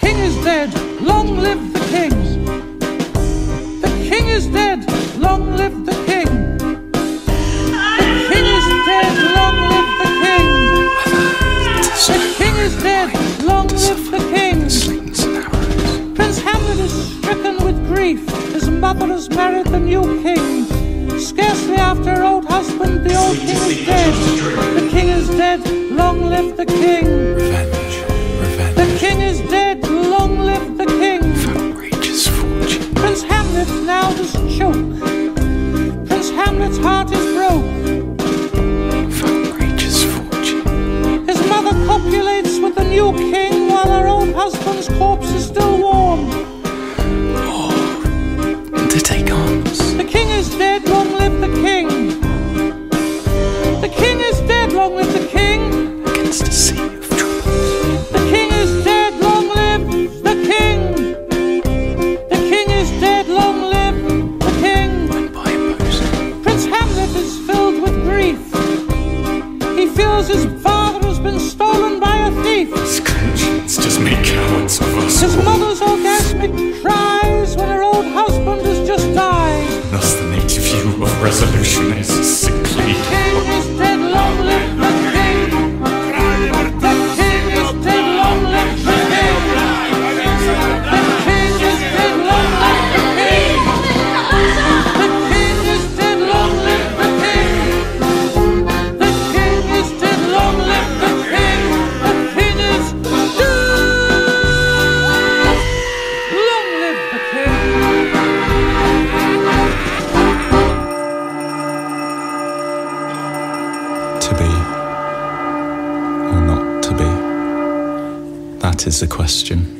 King is dead, long live the king. The king is dead, long live the king. Has married the new king. Scarcely after her old husband, the old king is dead. The king is dead, long live the king. Revenge, revenge. The king is dead, long live the king. Outrageous fortune. Prince Hamlet now does choke. Prince Hamlet's heart is Feels his father has been stolen by a thief. His conscience just made cowards of us. His mother's orgasmic cries when her old husband has just died. Thus the native view of resolution is sickly. That is the question.